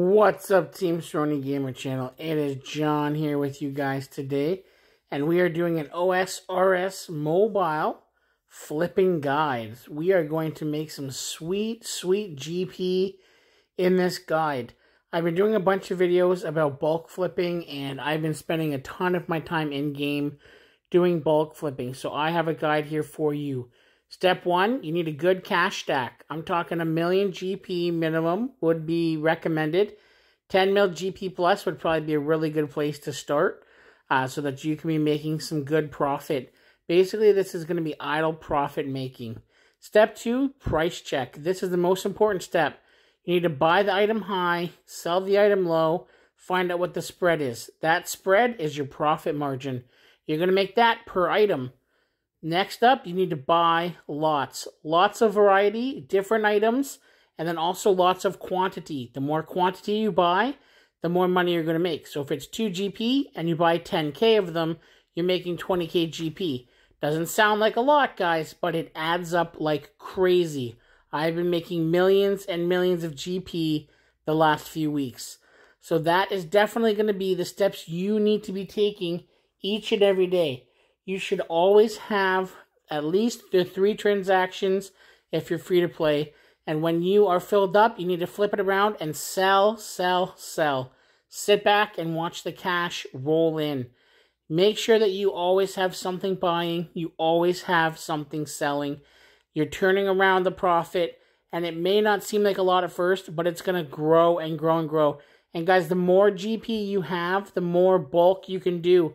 What's up, Team Cirone Gamer Channel? It is Jon here with you guys today, and we are doing an OSRS mobile flipping guide. We are going to make some sweet, sweet GP in this guide. I've been doing a bunch of videos about bulk flipping, and I've been spending a ton of my time in-game doing bulk flipping, so I have a guide here for you. Step one, you need a good cash stack. I'm talking a million GP minimum would be recommended. 10 mil GP plus would probably be a really good place to start uh, so that you can be making some good profit. Basically, this is going to be idle profit making. Step two, price check. This is the most important step. You need to buy the item high, sell the item low, find out what the spread is. That spread is your profit margin. You're going to make that per item. Next up, you need to buy lots. Lots of variety, different items, and then also lots of quantity. The more quantity you buy, the more money you're going to make. So if it's 2 GP and you buy 10k of them, you're making 20k GP. Doesn't sound like a lot, guys, but it adds up like crazy. I've been making millions and millions of GP the last few weeks. So that is definitely going to be the steps you need to be taking each and every day you should always have at least the three transactions if you're free to play. And when you are filled up, you need to flip it around and sell, sell, sell. Sit back and watch the cash roll in. Make sure that you always have something buying, you always have something selling. You're turning around the profit, and it may not seem like a lot at first, but it's going to grow and grow and grow. And guys, the more GP you have, the more bulk you can do.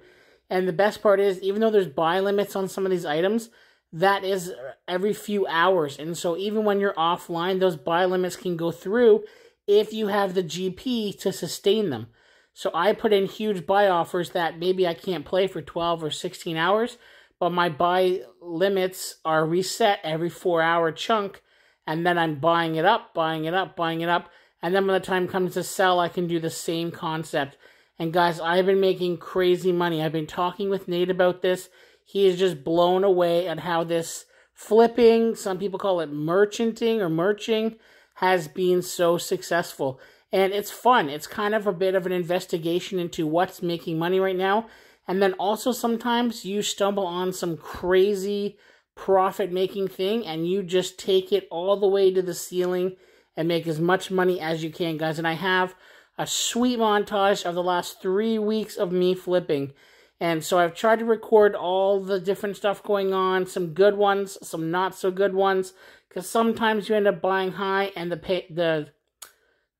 And the best part is, even though there's buy limits on some of these items, that is every few hours. And so even when you're offline, those buy limits can go through if you have the GP to sustain them. So I put in huge buy offers that maybe I can't play for 12 or 16 hours, but my buy limits are reset every four hour chunk. And then I'm buying it up, buying it up, buying it up. And then when the time comes to sell, I can do the same concept. And guys, I've been making crazy money. I've been talking with Nate about this. He is just blown away at how this flipping, some people call it merchanting or merching, has been so successful. And it's fun. It's kind of a bit of an investigation into what's making money right now. And then also sometimes you stumble on some crazy profit making thing and you just take it all the way to the ceiling and make as much money as you can, guys. And I have a sweet montage of the last three weeks of me flipping. And so I've tried to record all the different stuff going on, some good ones, some not so good ones, because sometimes you end up buying high and the pay, the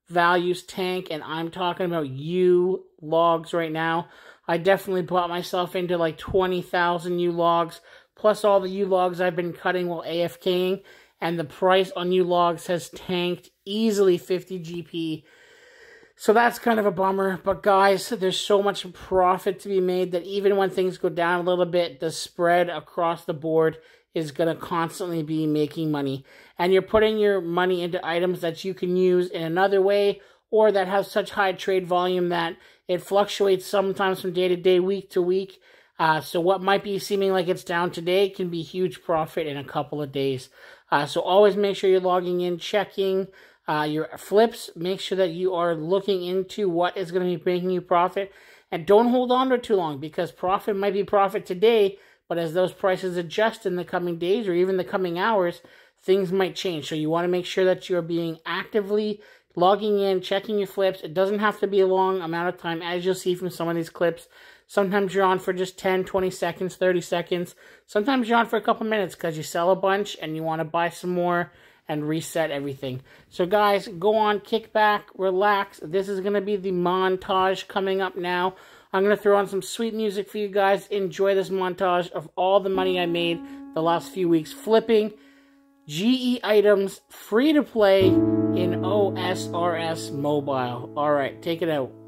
values tank, and I'm talking about yew logs right now. I definitely bought myself into like 20,000 yew logs, plus all the yew logs I've been cutting while AFKing, and the price on yew logs has tanked easily 50 GP so that's kind of a bummer. But guys, there's so much profit to be made that even when things go down a little bit, the spread across the board is going to constantly be making money. And you're putting your money into items that you can use in another way or that have such high trade volume that it fluctuates sometimes from day to day, week to week. Uh, so what might be seeming like it's down today can be huge profit in a couple of days. Uh, so always make sure you're logging in, checking uh, your flips, make sure that you are looking into what is going to be making you profit. And don't hold on to it too long because profit might be profit today, but as those prices adjust in the coming days or even the coming hours, things might change. So you want to make sure that you're being actively logging in, checking your flips. It doesn't have to be a long amount of time, as you'll see from some of these clips. Sometimes you're on for just 10, 20 seconds, 30 seconds. Sometimes you're on for a couple minutes because you sell a bunch and you want to buy some more and reset everything. So guys, go on, kick back, relax. This is going to be the montage coming up now. I'm going to throw on some sweet music for you guys. Enjoy this montage of all the money I made the last few weeks flipping GE items free to play in OSRS mobile. All right, take it out.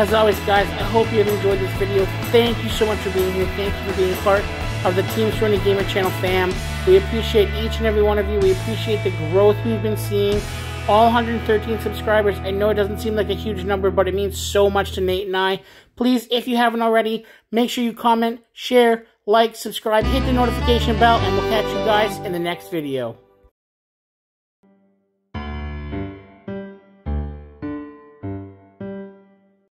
As always, guys, I hope you have enjoyed this video. Thank you so much for being here. Thank you for being part of the Team Cirone Gamer Channel fam. We appreciate each and every one of you. We appreciate the growth we've been seeing. All 113 subscribers. I know it doesn't seem like a huge number, but it means so much to Nate and I. Please, if you haven't already, make sure you comment, share, like, subscribe, hit the notification bell, and we'll catch you guys in the next video.